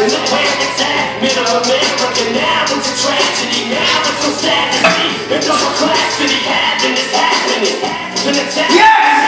When it's a tragedy, now it's so sad to see. And double class city having happening. Yeah!